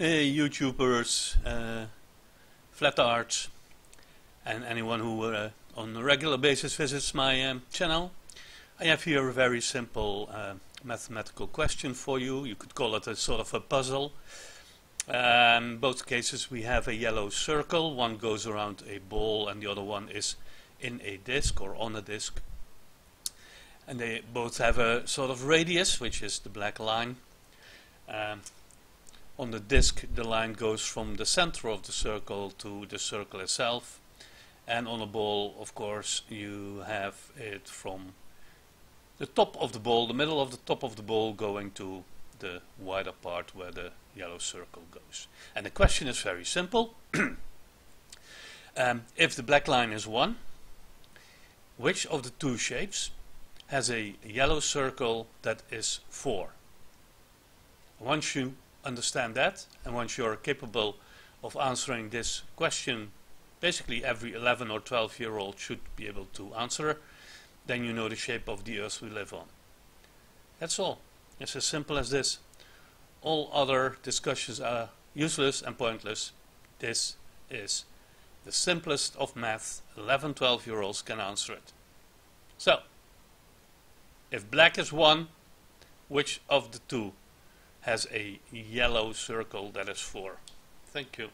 YouTubers, uh, flat earth, and anyone who uh, on a regular basis visits my um, channel. I have here a very simple uh, mathematical question for you. You could call it a sort of a puzzle. Um, both cases we have a yellow circle. One goes around a ball and the other one is in a disk or on a disk. And they both have a sort of radius, which is the black line. Um, on the disk the line goes from the center of the circle to the circle itself and on a ball of course you have it from the top of the ball, the middle of the top of the ball going to the wider part where the yellow circle goes. And the question is very simple. um, if the black line is 1, which of the two shapes has a yellow circle that is 4? Once you understand that, and once you're capable of answering this question, basically every 11 or 12 year old should be able to answer, then you know the shape of the earth we live on. That's all. It's as simple as this. All other discussions are useless and pointless. This is the simplest of math. 11, 12 year olds can answer it. So, if black is 1, which of the two has a yellow circle that is 4. Thank you.